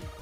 again.